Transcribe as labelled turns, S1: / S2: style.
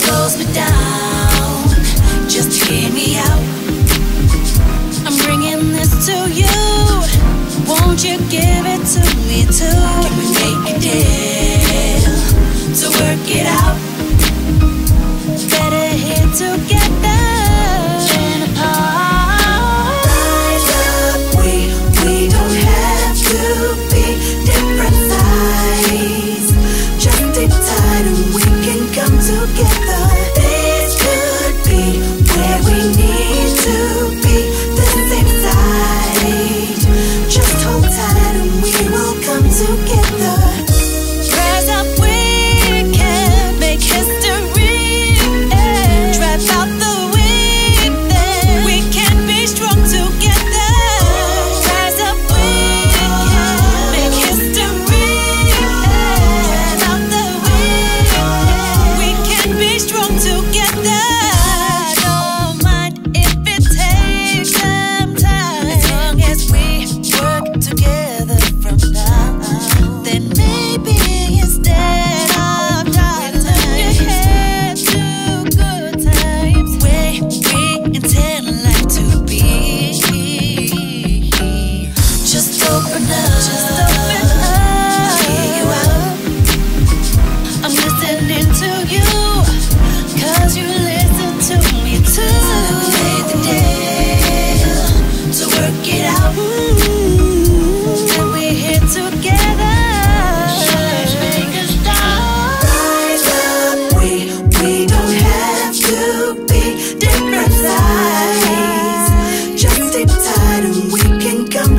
S1: slows me down Just hear me out I'm bringing this to you Won't you give it to me too? Can we make a deal to work it out?